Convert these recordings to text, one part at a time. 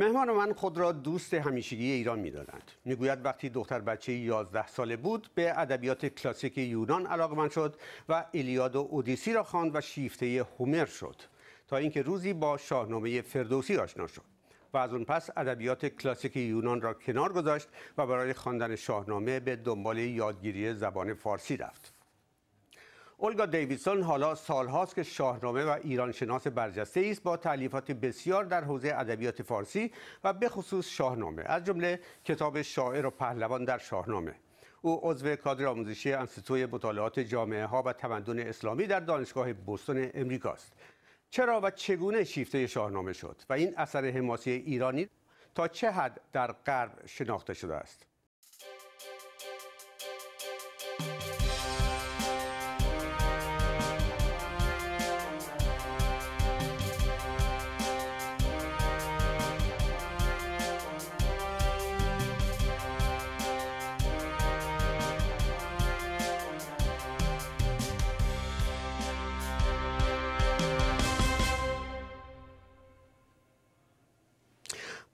مهمان من خود را دوست همیشگی ایران می‌دانند می‌گوید وقتی دختر بچه 11 ساله بود به ادبیات کلاسیک یونان علاقمند شد و ایلیاد و اودیسی را خواند و شیفته هومر شد تا اینکه روزی با شاهنامه فردوسی آشنا شد و از اون پس ادبیات کلاسیک یونان را کنار گذاشت و برای خواندن شاهنامه به دنبال یادگیری زبان فارسی رفت. اولگا دیویدسون حالا سالهاست که شاهنامه و ایران شناس برجسته است با تعلیفات بسیار در حوزه ادبیات فارسی و به خصوص شاهنامه از جمله کتاب شاعر و پهلوان در شاهنامه. او عضو کادر آموزشی انستیتوی مطالعات جامعه ها و تمدن اسلامی در دانشگاه بوستون امریکاست. چرا و چگونه شیفته شاهنامه شد و این اثر حماسی ایرانی تا چه حد در غرب شناخته شده است؟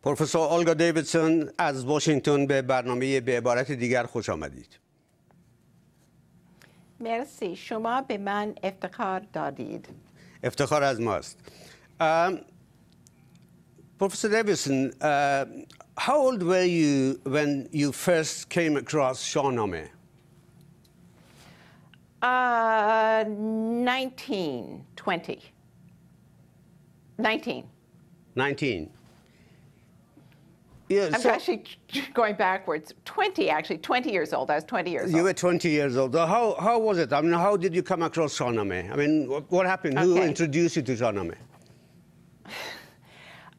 پروفسور آلگا دیویدسون از واشنگتن به برنامه به عبارت دیگر خوش آمدید مرسی شما به من افتخار دادید افتخار از ماست Davidson, uh, how old were you when you first came across Shahnameh? Uh, 19, 20. 19. 19. Yeah, I'm so actually going backwards. 20, actually, 20 years old. I was 20 years old. you old. were 20 years old. How, how was it? I mean, how did you come across Shahnameh? I mean, what, what happened? Okay. Who introduced you to Shahnameh?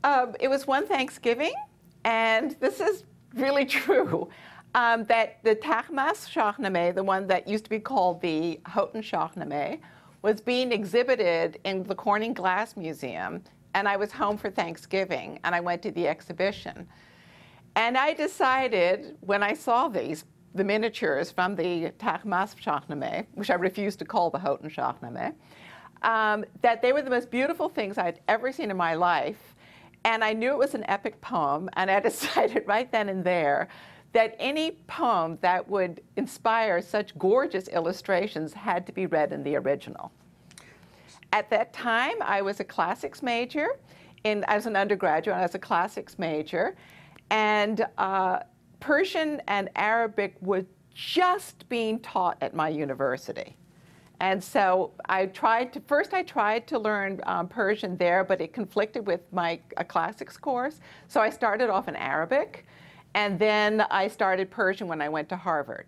Um, it was one Thanksgiving, and this is really true, um, that the Tahmasp Shahnameh, the one that used to be called the Houghton Shahnameh, was being exhibited in the Corning Glass Museum, and I was home for Thanksgiving, and I went to the exhibition. And I decided when I saw these, the miniatures from the Tahmasp Shahnameh, which I refused to call the Houghton Shahnameh, um, that they were the most beautiful things I'd ever seen in my life. And I knew it was an epic poem, and I decided right then and there that any poem that would inspire such gorgeous illustrations had to be read in the original. At that time, I was a classics major. In, as an undergraduate, I was a classics major. And uh, Persian and Arabic were just being taught at my university. And so I tried to, first I tried to learn um, Persian there, but it conflicted with my classics course. So I started off in Arabic, and then I started Persian when I went to Harvard.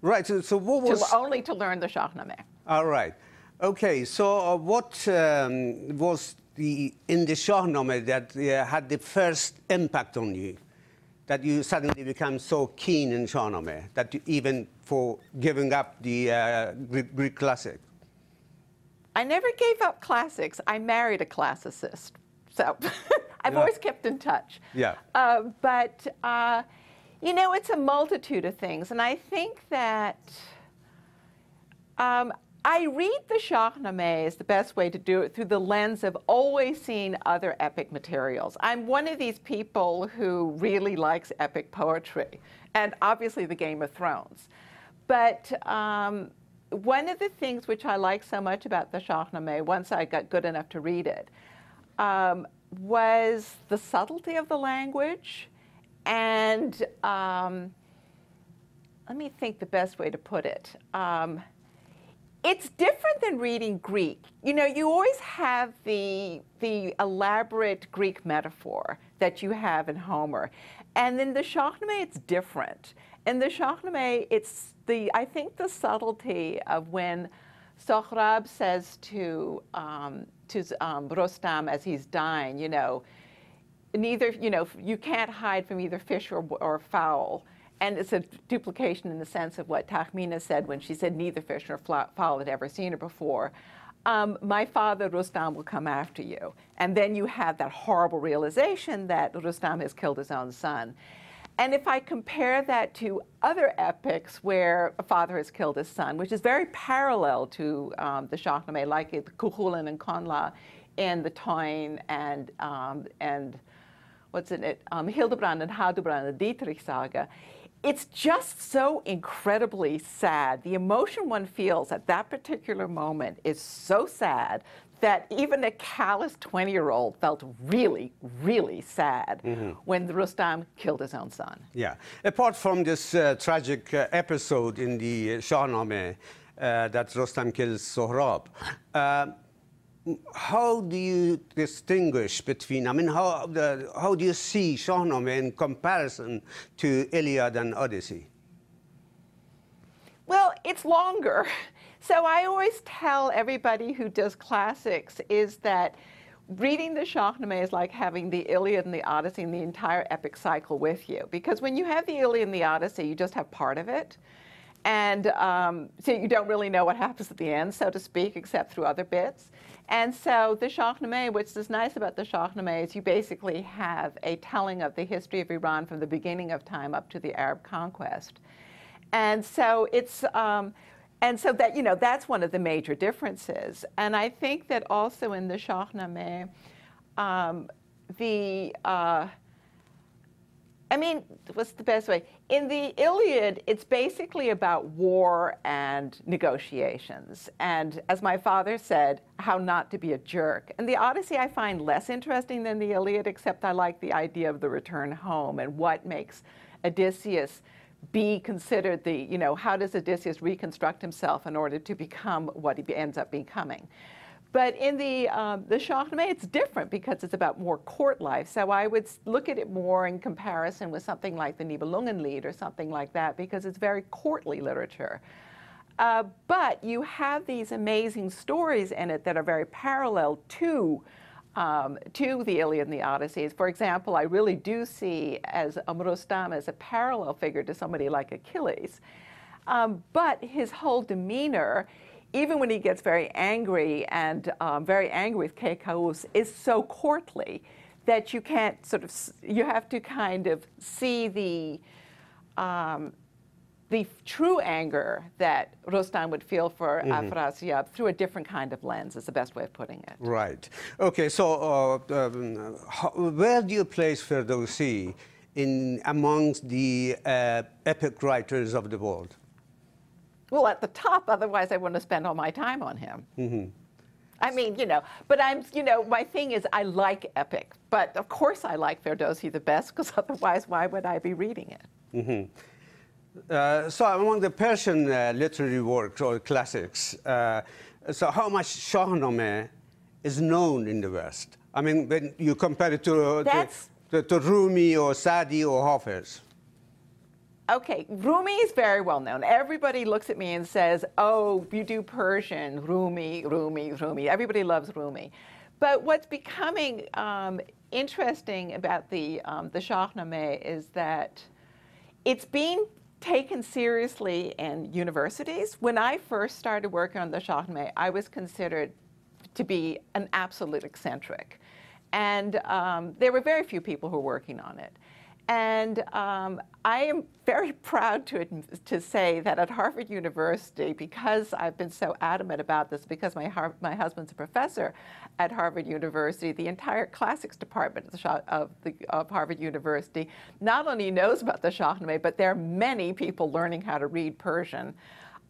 Right, so, so what was... To, only to learn the Shahnameh. All right. Okay, so uh, what um, was the in the Shahnameh that uh, had the first impact on you? That you suddenly become so keen in Shahnameh that you, even for giving up the uh, Greek, Greek classic? I never gave up classics. I married a classicist, so I've yeah. always kept in touch. Yeah. Uh, but uh, you know, it's a multitude of things, and I think that. Um, I read the Shahnameh is the best way to do it through the lens of always seeing other epic materials. I'm one of these people who really likes epic poetry, and obviously the Game of Thrones. But um, one of the things which I like so much about the Shahnameh, once I got good enough to read it, um, was the subtlety of the language and um, let me think the best way to put it. Um, it's different than reading Greek. You know, you always have the, the elaborate Greek metaphor that you have in Homer. And in the Shahnameh, it's different. In the Shahnameh, it's the, I think the subtlety of when Sohrab says to, um, to um, Rostam as he's dying, you know, neither, you know, you can't hide from either fish or, or fowl. And it's a duplication in the sense of what Tahmina said when she said neither fish nor fowl had ever seen her before. Um, my father, Rustam, will come after you. And then you have that horrible realization that Rustam has killed his own son. And if I compare that to other epics where a father has killed his son, which is very parallel to um, the Shahnameh, like the Cuchulainn and Conla in the Táin and, um, and what's in it, um, Hildebrand and Hadubrand, the Dietrich saga, it's just so incredibly sad. The emotion one feels at that particular moment is so sad that even a callous 20 year old felt really, really sad mm-hmm. when Rustam killed his own son. Yeah. Apart from this uh, tragic uh, episode in the Shahnameh uh, that Rustam kills Sohrab, uh, how do you distinguish between, I mean, how, the, how do you see Shahnameh in comparison to Iliad and Odyssey? Well, it's longer. So I always tell everybody who does classics is that reading the Shahnameh is like having the Iliad and the Odyssey and the entire epic cycle with you. Because when you have the Iliad and the Odyssey, you just have part of it. And um, so you don't really know what happens at the end, so to speak, except through other bits. And so the Shahnameh, which is nice about the Shahnameh, is you basically have a telling of the history of Iran from the beginning of time up to the Arab conquest. And so it's, um, and so that, you know, that's one of the major differences. And I think that also in the Shahnameh, um, the, uh, I mean, what's the best way? In the Iliad, it's basically about war and negotiations. And as my father said, how not to be a jerk. And the Odyssey I find less interesting than the Iliad, except I like the idea of the return home and what makes Odysseus be considered the, you know, how does Odysseus reconstruct himself in order to become what he ends up becoming? But in the, um, the Shahnameh, it's different because it's about more court life. So I would look at it more in comparison with something like the Nibelungenlied or something like that because it's very courtly literature. Uh, but you have these amazing stories in it that are very parallel to um, to the Iliad and the Odyssey. For example, I really do see as Rustam as a parallel figure to somebody like Achilles. Um, but his whole demeanor even when he gets very angry and um, very angry with Kekaus, is so courtly that you can't sort of, you have to kind of see the, um, the true anger that Rustam would feel for mm-hmm. Afrasiyab through a different kind of lens is the best way of putting it. Right. Okay, so uh, um, how, where do you place Ferdowsi in amongst the uh, epic writers of the world? Well at the top, otherwise I wouldn't have spent all my time on him. Mm-hmm. I mean, you know, but I'm, you know, my thing is I like epic, but of course I like Ferdowsi the best because otherwise why would I be reading it? Mm-hmm. Uh, so among the Persian uh, literary works or classics, uh, so how much Shahnameh is known in the West? I mean, when you compare it to, to, to, to Rumi or Sadi or Hafiz. Okay, Rumi is very well known. Everybody looks at me and says, oh, you do Persian, Rumi, Rumi, Rumi. Everybody loves Rumi. But what's becoming um, interesting about the, um, the Shahnameh is that it's being taken seriously in universities. When I first started working on the Shahnameh, I was considered to be an absolute eccentric. And um, there were very few people who were working on it. And um, I am very proud to, to say that at Harvard University, because I've been so adamant about this, because my, my husband's a professor at Harvard University, the entire classics department of, the, of Harvard University not only knows about the Shahnameh, but there are many people learning how to read Persian,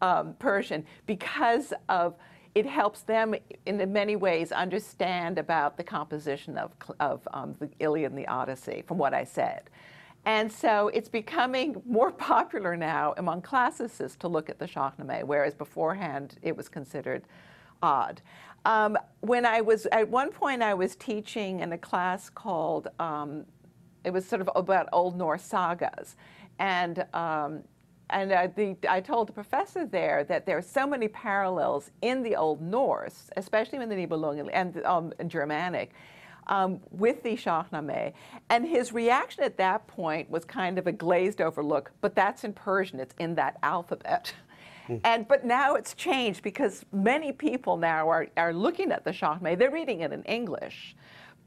um, Persian because of it helps them in many ways understand about the composition of, of um, the Iliad and the Odyssey, from what I said. And so it's becoming more popular now among classicists to look at the Shahnameh, whereas beforehand it was considered odd. Um, when I was, at one point I was teaching in a class called, um, it was sort of about Old Norse sagas. And um, and uh, the, I told the professor there that there are so many parallels in the Old Norse, especially in the Nibelungen and um, Germanic, um, with the Shahnameh. And his reaction at that point was kind of a glazed over look, but that's in Persian, it's in that alphabet. Hmm. And but now it's changed because many people now are, are looking at the Shahnameh. They're reading it in English,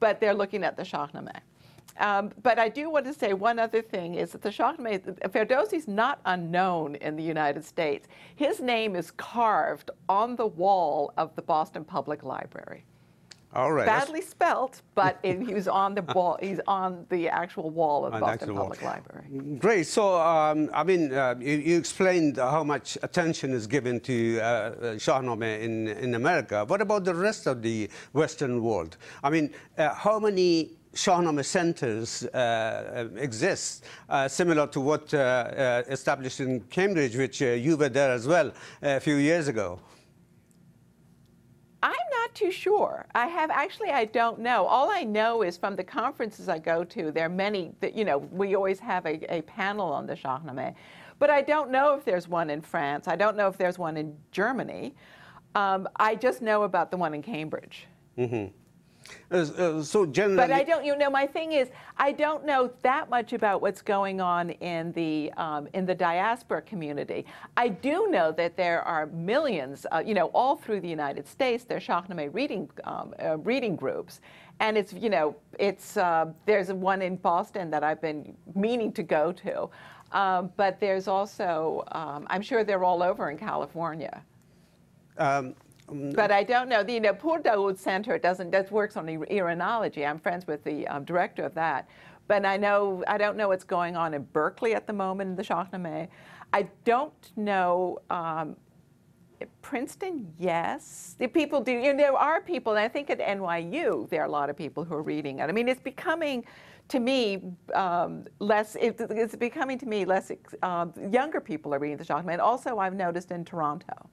but they're looking at the Shahnameh. Um, but I do want to say one other thing is that the Shahnameh, Ferdowsi is not unknown in the United States. His name is carved on the wall of the Boston Public Library. All right. Badly spelt, but it, he was on the wall. He's on the actual wall of the Boston Public wall. Library. Great. So, um, I mean, uh, you, you explained how much attention is given to uh, uh, Shahnameh in, in America. What about the rest of the Western world? I mean, uh, how many Shahnameh centers uh, exist, uh, similar to what uh, uh, established in Cambridge, which uh, you were there as well a few years ago? I'm not too sure. I have actually, I don't know. All I know is from the conferences I go to, there are many that, you know, we always have a, a panel on the Shahnameh. But I don't know if there's one in France. I don't know if there's one in Germany. Um, I just know about the one in Cambridge. Uh, uh, so generally, But I don't, you know, my thing is, I don't know that much about what's going on in the um, in the diaspora community. I do know that there are millions, uh, you know, all through the United States. There are Shahnameh reading um, uh, reading groups, and it's you know, it's uh, there's one in Boston that I've been meaning to go to, um, but there's also um, I'm sure they're all over in California. But I don't know. The you know, Daoud Center doesn't that works on Ir- Iranology. I'm friends with the um, director of that. But I know I don't know what's going on in Berkeley at the moment in the Shahnameh. I don't know. Um, Princeton, yes. The people do. You know, there are people, and I think at NYU there are a lot of people who are reading it. I mean, it's becoming, to me, um, less. It, it's becoming to me less. Um, younger people are reading the Shahnameh, and also I've noticed in Toronto.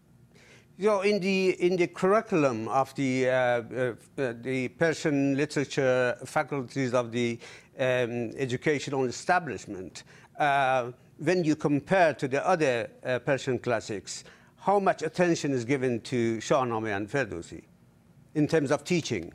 So in the in the curriculum of the uh, uh, uh, the Persian literature faculties of the um, educational establishment, uh, when you compare to the other Persian classics, how much attention is given to Shahnameh and Ferdowsi in terms of teaching?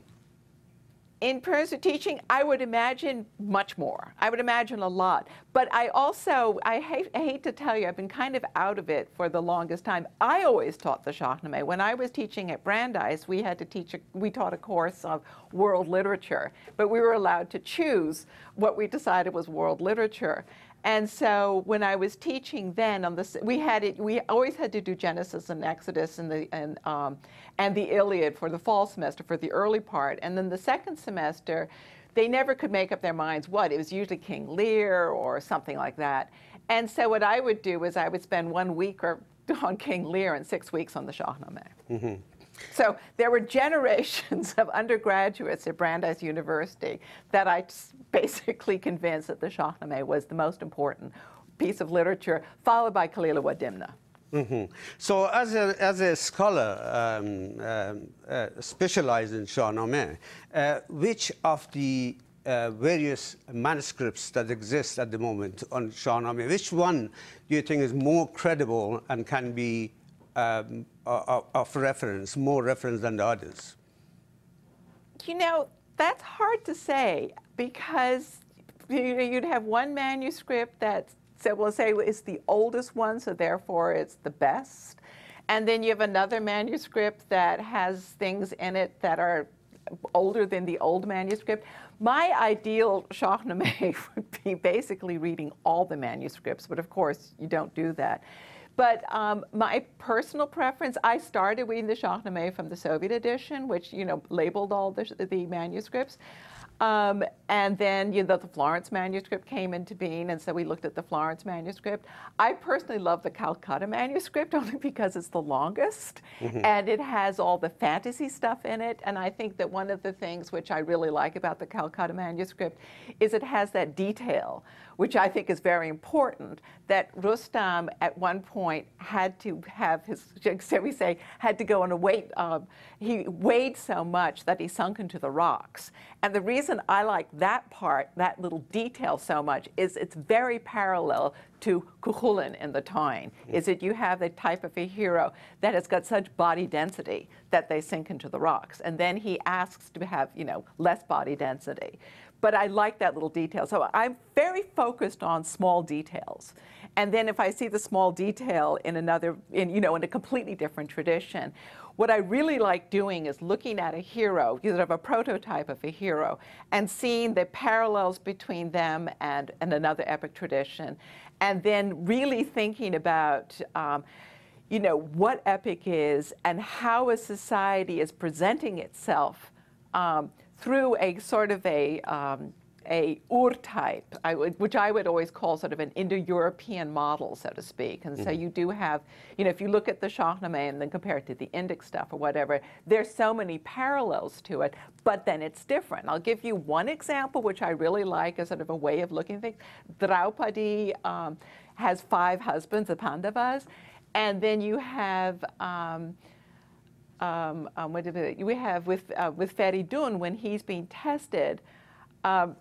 In terms of teaching, I would imagine much more. I would imagine a lot. But I also, I hate, I hate to tell you, I've been kind of out of it for the longest time. I always taught the Shahnameh. When I was teaching at Brandeis, we had to teach, a, we taught a course of world literature, but we were allowed to choose what we decided was world literature. And so when I was teaching then on this, we had it. We always had to do Genesis and Exodus and the and um, and the Iliad for the fall semester for the early part, and then the second semester, they never could make up their minds what it was. Usually King Lear or something like that. And so what I would do is I would spend one week or on King Lear and six weeks on the Shahnameh. So there were generations of undergraduates at Brandeis University that I basically convinced that the Shahnameh was the most important piece of literature, followed by Kalila wa Dimna. Mhm. So, as a, as a scholar um, um, uh, specialized in Shahnameh, uh, which of the uh, various manuscripts that exist at the moment on Shahnameh, which one do you think is more credible and can be um, o- o- of reference, more reference than the others? You know, that's hard to say because you'd have one manuscript that so we'll say it's the oldest one, so therefore it's the best. And then you have another manuscript that has things in it that are older than the old manuscript. My ideal Shahnameh would be basically reading all the manuscripts, but of course you don't do that. But um, my personal preference, I started reading the Shahnameh from the Soviet edition, which you know labeled all the, the manuscripts. Um, and then you know, the Florence manuscript came into being, and so we looked at the Florence manuscript. I personally love the Calcutta manuscript only because it's the longest, and it has all the fantasy stuff in it. And I think that one of the things which I really like about the Calcutta manuscript is it has that detail, which I think is very important. That Rustam at one point had to have his, shall we say, had to go on a weight. Um, he weighed so much that he sunk into the rocks. And the reason I like that part, that little detail so much, is it's very parallel to Cuchulainn in the Táin, is that you have the type of a hero that has got such body density that they sink into the rocks. And then he asks to have, you know, less body density. But I like that little detail. So I'm very focused on small details. And then if I see the small detail in another, in, you know, in a completely different tradition, what I really like doing is looking at a hero, you sort of a prototype of a hero, and seeing the parallels between them and, and another epic tradition, and then really thinking about, um, you know, what epic is and how a society is presenting itself um, through a sort of a um, a Ur-type, I would, which I would always call sort of an Indo-European model, so to speak. And mm-hmm. so you do have, you know, if you look at the Shahnameh and then compare it to the Indic stuff or whatever, there's so many parallels to it, but then it's different. I'll give you one example, which I really like as sort of a way of looking at things. Draupadi um, has five husbands, the Pandavas, and then you have. Um, um, um, what we have with uh, with Feridun when he's being tested. Um,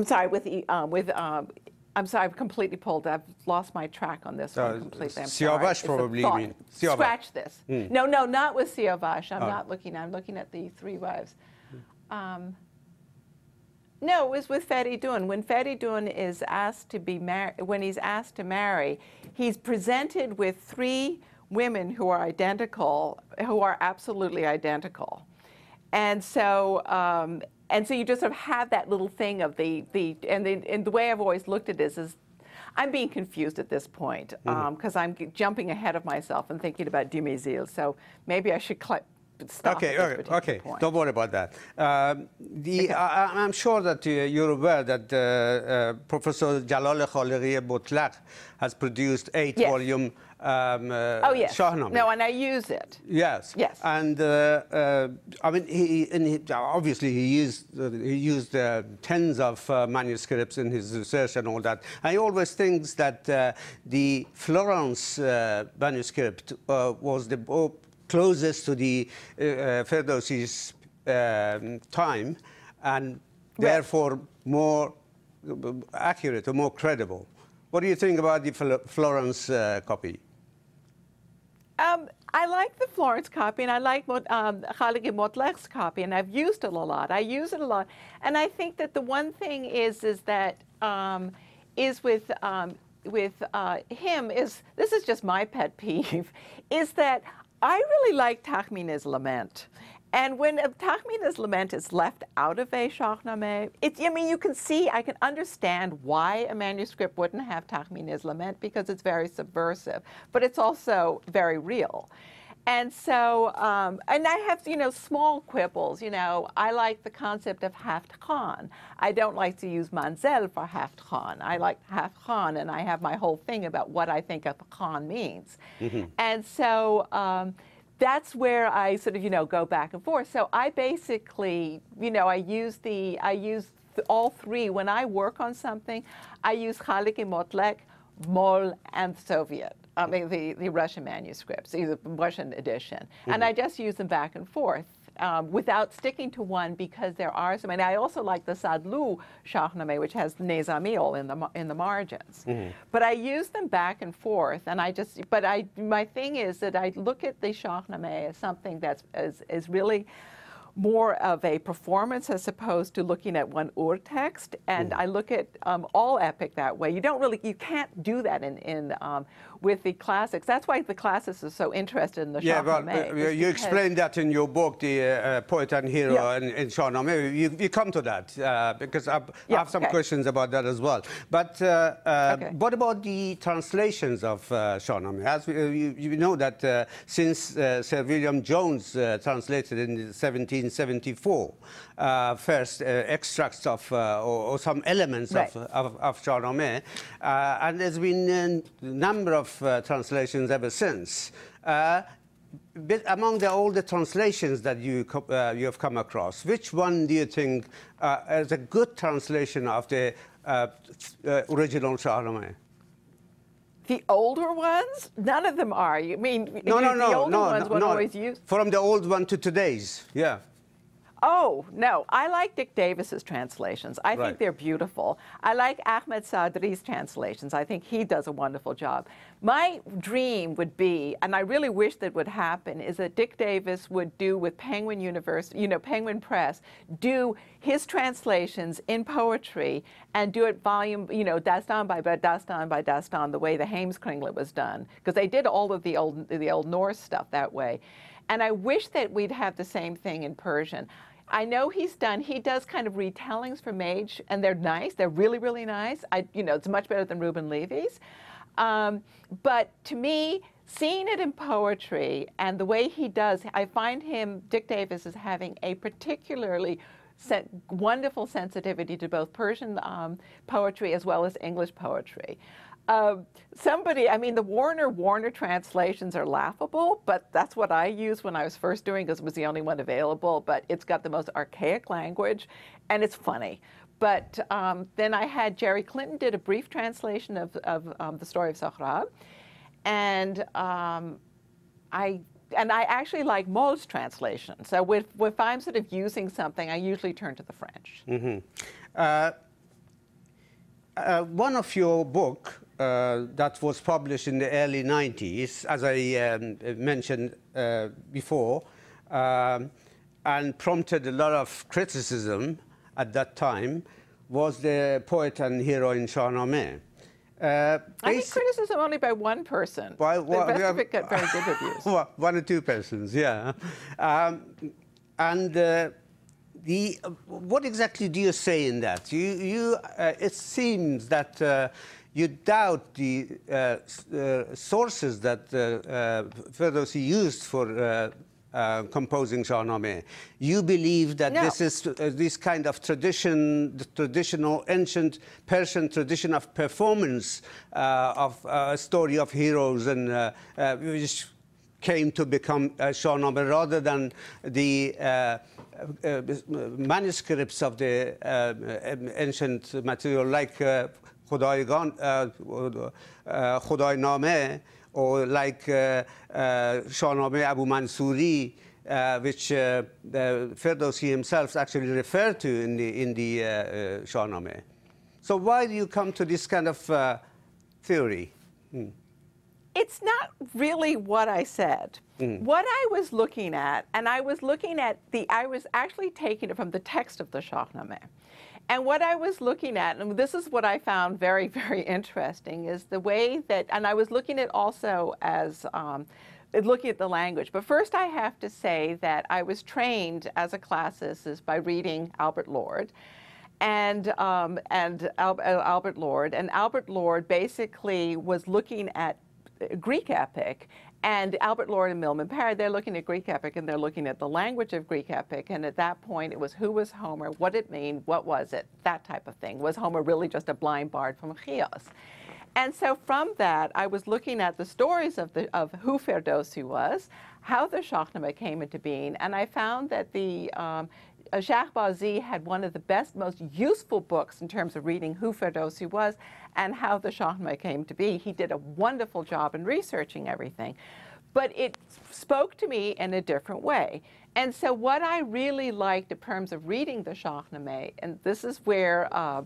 I'm sorry, with, uh, with um, I'm sorry, I've completely pulled. I've lost my track on this uh, one completely. I'm Siavash probably. Mean. Siavash. Scratch this. Mm. No, no, not with Siavash. I'm oh. not looking. I'm looking at the three wives. Um, no, it was with Feridun. When Feridun is asked to be married, when he's asked to marry, he's presented with three women who are identical, who are absolutely identical. And so, um, and so you just sort of have that little thing of the, the and, the and the way I've always looked at this is I'm being confused at this point because mm-hmm. um, I'm jumping ahead of myself and thinking about de So maybe I should stop. Okay, okay, okay. Don't worry about that. Um, the. I, am sure that uh, you're aware that uh, uh, Professor Jalal Khalighi Mutlaq has produced eight yes. volume um, uh, oh, yes. Shahnameh. No, and I use it. Yes. Yes. And uh, uh, I mean, he, he, obviously he used uh, he used uh, tens of uh, manuscripts in his research and all that. And he always thinks that the Florence manuscript was the closest to the uh, Ferdowsi's um, time, and therefore more accurate or more credible. What do you think about the Florence copy? Um, I like the Florence copy, and I like um, Khalighi Mutlaq's copy, and I've used it a lot. I use it a lot, and I think that the one thing is is that um, is with um, with uh, him is this is just my pet peeve, is that I really like Takhmini's lament. And when Takhmini's lament is left out of a Shahnameh, I mean, you can see, I can understand why a manuscript wouldn't have Takhmini's lament because it's very subversive, but it's also very real. And so, um, and I have, you know, small quibbles. You know, I like the concept of Haft Khan. I don't like to use Manzel for Haft Khan. I like Haft Khan, and I have my whole thing about what I think a Khan means. Mm-hmm. And so, um, that's where I sort of, you know, go back and forth. So I basically, you know, I use the, I use all three. When I work on something, I use Khalighi Mutlaq, Mohl, and Soviet. I mean, the, the Russian manuscripts, the Russian edition. Mm-hmm. And I just use them back and forth um, without sticking to one because there are some. And I also like the Sadlu Shahnameh, which has Nezami in the in the margins. Mm-hmm. But I use them back and forth, and I just. But I my thing is that I look at the Shahnameh as something that's is, is really more of a performance as opposed to looking at one ur text. And mm. I look at um, all epic that way. You don't really, you can't do that in, in um, with the classics. That's why the classics are so interested in the yeah, Shahnameh. Yeah, you explained that in your book, The uh, Poet and Hero yeah. in, in Shahnameh. You, you come to that uh, because I yeah, have some okay. questions about that as well. But uh, uh okay. what about the translations of uh, Shahnameh? As we, you, you, know that uh, since uh, Sir William Jones translated in 1774, first extracts of or, or, some elements right. of, of, of Shahnameh, and there's been a number of of uh, translations ever since. Uh, among the, all the translations that you, uh, you have come across, which one do you think uh, is a good translation of the uh, uh, original Shahnameh? The older ones? None of them are. You mean no, no, no, the older no, ones no, no. always use? From the old one to today's, yeah. Oh, no. I like Dick Davis's translations. I right. think they're beautiful. I like Ahmed Sadri's translations. I think he does a wonderful job. My dream would be, and I really wish that would happen, is that Dick Davis would do with Penguin University, you know, Penguin Press, do his translations in poetry and do it volume, you know, Dastan by Dastan by Dastan, the way the Heimskringla was done, because they did all of the old, the old Norse stuff that way. And I wish that we'd have the same thing in Persian. I know he's done. He does kind of retellings for Mage, and they're nice. They're really, really nice. I, you know, it's much better than Reuben Levy's. Um, but to me, seeing it in poetry and the way he does, I find him, Dick Davis, as having a particularly wonderful sensitivity to both Persian um, poetry as well as English poetry. Uh, somebody, I mean, the Warner Warner translations are laughable, but that's what I used when I was first doing because it was the only one available. But it's got the most archaic language, and it's funny. But um, then I had Jerry Clinton did a brief translation of, of um, the story of Sohrab, and um, I and I actually like Mohl's translation. So if, if I'm sort of using something, I usually turn to the French. Mm-hmm. Uh, uh, one of your book uh, that was published in the early 90s, as I um, mentioned uh, before, um, and prompted a lot of criticism at that time, was the poet and hero in Shahnameh. Uh, I think criticism only by one person. Well, well, the rest have, of it got very good reviews. well, one or two persons, yeah. Um, and uh, the, uh, what exactly do you say in that? You, you, uh, it seems that uh, you doubt the uh, uh, sources that uh, Ferdowsi used for composing Shahnameh. You believe that no. this is this kind of tradition, the traditional ancient Persian tradition of performance of a story of heroes and which came to become uh, Shahnameh rather than the uh, uh, manuscripts of the ancient material like Khudaigan, Khudainame, or like uh, Shahnameh Abu Mansuri, uh, which uh, Ferdowsi himself actually referred to in the, in the uh, So why do you come to this kind of theory? Hmm. It's not really what I said. Mm. What I was looking at, and I was looking at the, I was actually taking it from the text of the Shahnameh. And what I was looking at, and this is what I found very, very interesting, is the way that, and I was looking at also as um, looking at the language. But first, I have to say that I was trained as a classicist by reading Albert Lord. And, um, and Al Albert Lord. And Albert Lord basically was looking at Greek epic and Albert Lord and Milman Parry, they're looking at Greek epic and they're looking at the language of Greek epic. And at that point, it was who was Homer, what did it mean, what was it, that type of thing. Was Homer really just a blind bard from Chios? And so from that, I was looking at the stories of, the, of who Ferdowsi was, how the Shahnameh came into being, and I found that the um, Shahbazi had one of the best, most useful books in terms of reading who Ferdowsi was and how the Shahnameh came to be. He did a wonderful job in researching everything. But it spoke to me in a different way. And so what I really liked in terms of reading the Shahnameh, and this is where uh,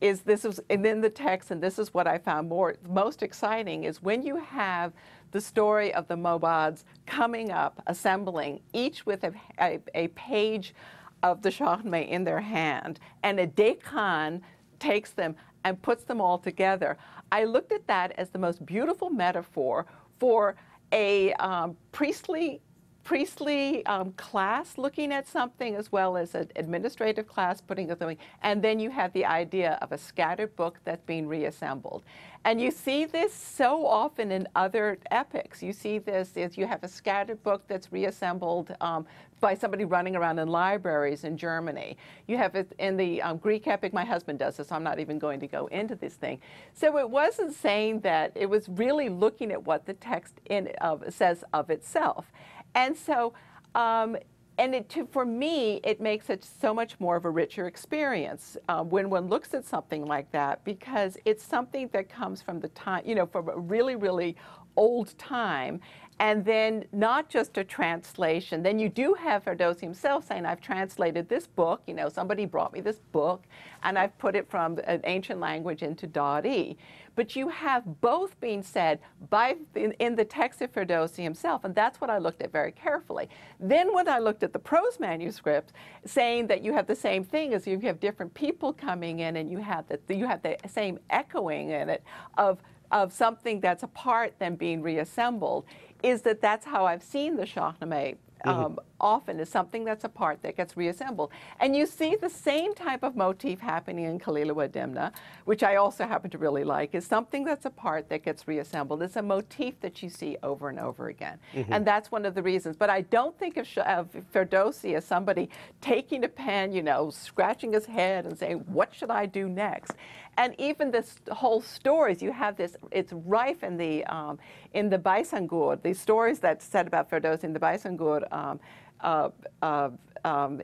is this is and then the text, and this is what I found more most exciting is when you have the story of the Mobads coming up, assembling, each with a, a, a page of the Shahnameh in their hand, and a dehqan takes them and puts them all together. I looked at that as the most beautiful metaphor for a um, priestly priestly um, class looking at something as well as an administrative class putting it something, and then you have the idea of a scattered book that's being reassembled. And you see this so often in other epics. You see this is you have a scattered book that's reassembled um, by somebody running around in libraries in Germany. You have it in the um, Greek epic. My husband does this. So I'm not even going to go into this thing. So it wasn't saying that. It was really looking at what the text in, says of itself. And so, um, and it, to, for me, it makes it so much more of a richer experience uh, when one looks at something like that because it's something that comes from the time, you know, from a really, really old time and then not just a translation. Then you do have Ferdowsi himself saying, I've translated this book, you know, somebody brought me this book, and I've put it from an ancient language into Dari. But you have both being said by in, in, the text of Ferdowsi himself, and that's what I looked at very carefully. Then when I looked at the prose manuscripts, saying that you have the same thing as you have different people coming in, and you have the you have the same echoing in it of of something that's apart then being reassembled is that that's how I've seen the Shahnameh um, often is something that's a part that gets reassembled. And you see the same type of motif happening in Kalila wa Dimna, which I also happen to really like, is something that's a part that gets reassembled. It's a motif that you see over and over again. And that's one of the reasons. But I don't think of, Sh- of Ferdowsi as somebody taking a pen, you know, scratching his head and saying, what should I do next? And even this whole stories, you have this, it's rife in the, um, in the Baisangur, the stories that's said about Ferdowsi in the Baisangur um, uh, uh, um,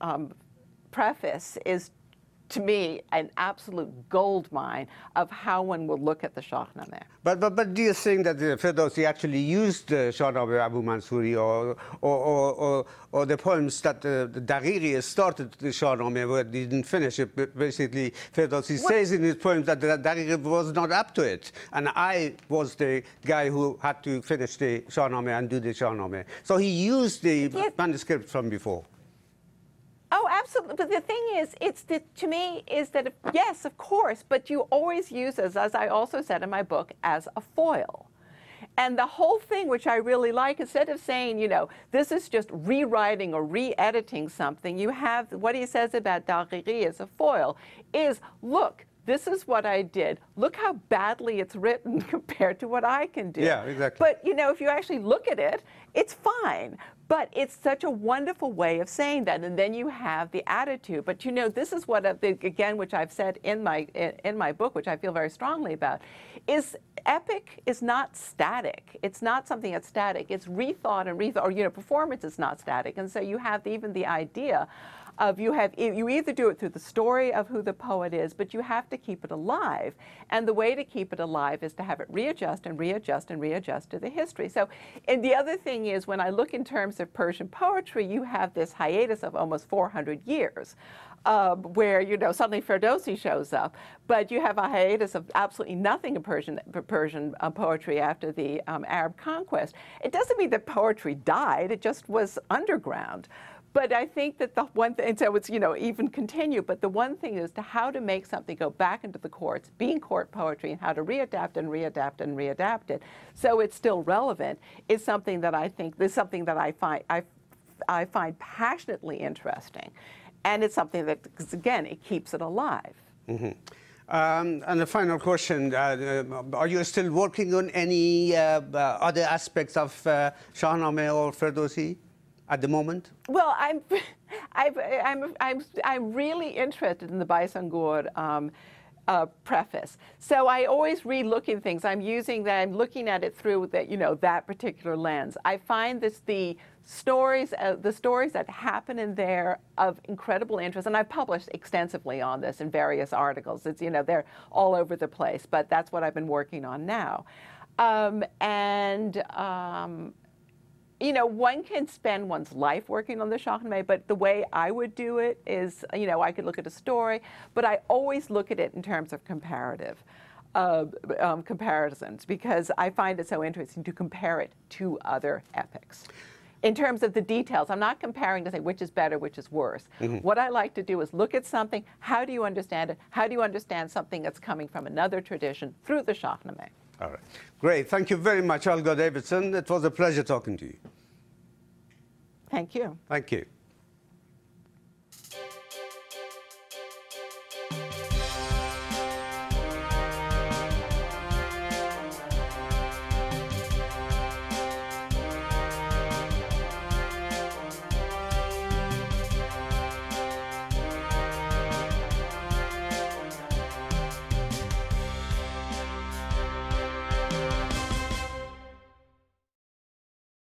um, preface is to me an absolute gold mine of how one will look at the Shahnameh. But, but, but do you think that the Ferdowsi actually used the Shahnameh Abu Mansuri or, or, or, or, or the poems that uh, the Daqiqi started the Shahnameh but didn't finish it? But Basically, Ferdowsi What- says in his poems that Dariri was not up to it. And I was the guy who had to finish the Shahnameh and do the Shahnameh. So he used the Yes. manuscript from before. Oh, absolutely. But the thing is, it's the, to me is that yes, of course, but you always use as, as I also said in my book, as a foil. And the whole thing, which I really like, instead of saying, you know, this is just rewriting or re-editing something, you have what he says about Daqiqi as a foil is, look, this is what I did. Look how badly it's written compared to what I can do. Yeah, exactly. But you know, if you actually look at it, it's fine. But it's such a wonderful way of saying that, and then you have the attitude. But you know, this is what, uh, the- again, which I've said in my in in my book, which I feel very strongly about, is epic is not static. It's not something that's static. It's rethought and rethought, or you know, performance is not static. And so you have even the idea of you have you either do it through the story of who the poet is, but you have to keep it alive. And the way to keep it alive is to have it readjust and readjust and readjust to the history. So, and the other thing is when I look in terms of Persian poetry, you have this hiatus of almost 400 years. Uh, where you know suddenly Ferdowsi shows up, but you have a hiatus of absolutely nothing in Persian Persian uh, poetry after the um, Arab conquest. It doesn't mean that poetry died; it just was underground. But I think that the one thing, and so it's, you know, even continue, but the one thing is to how to make something go back into the courts, being court poetry, and how to readapt and readapt and readapt it so it's still relevant is something that I think, is something that I find, I, I find passionately interesting. And it's something that, again, it keeps it alive. Um, and the final question, uh, uh, are you still working on any uh, uh, other aspects of uh, Shahnameh or Ferdowsi at the moment? Well, I'm, I've, I'm, I'm, I'm really interested in the Baisangur um, uh, preface. So I always re-look in things. I'm using that. I'm looking at it through that, you know, that particular lens. I find this the stories, uh, the stories that happen in there of incredible interest, and I've published extensively on this in various articles. It's, you know, they're all over the place, but that's what I've been working on now. Um, and um, you know, one can spend one's life working on the Shahnameh, but the way I would do it is, you know, I could look at a story, but I always look at it in terms of comparative. Uh, um, comparisons because I find it so interesting to compare it to other epics. In terms of the details, I'm not comparing to say which is better, which is worse. What I like to do is look at something, how do you understand it? How do you understand something that's coming from another tradition through the Shahnameh? All right. Great. Thank you very much, Olga Davidson. It was a pleasure talking to you. Thank you. Thank you.